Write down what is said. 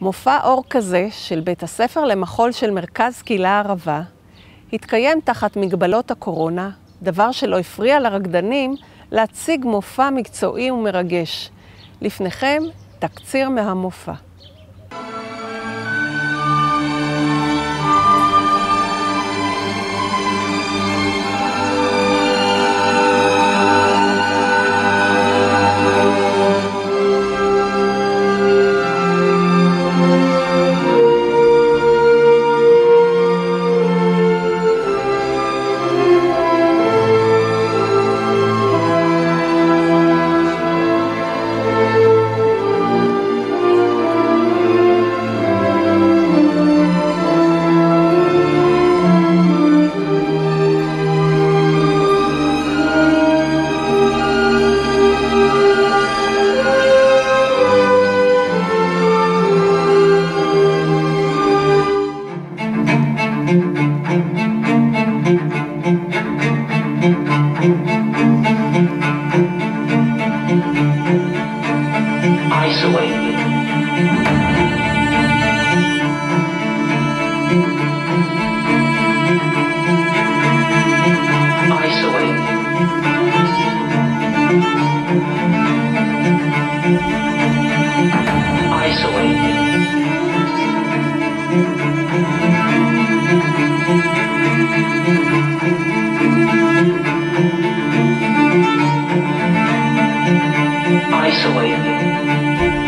מופע אור כזה של בית הספר למחול של מרכז קהילה ערבה התקיים תחת מגבלות הקורונה, דבר שלא הפריע לרקדנים להציג מופע מקצועי ומרגש. לפניכם תקציר מהמופע. away. easily.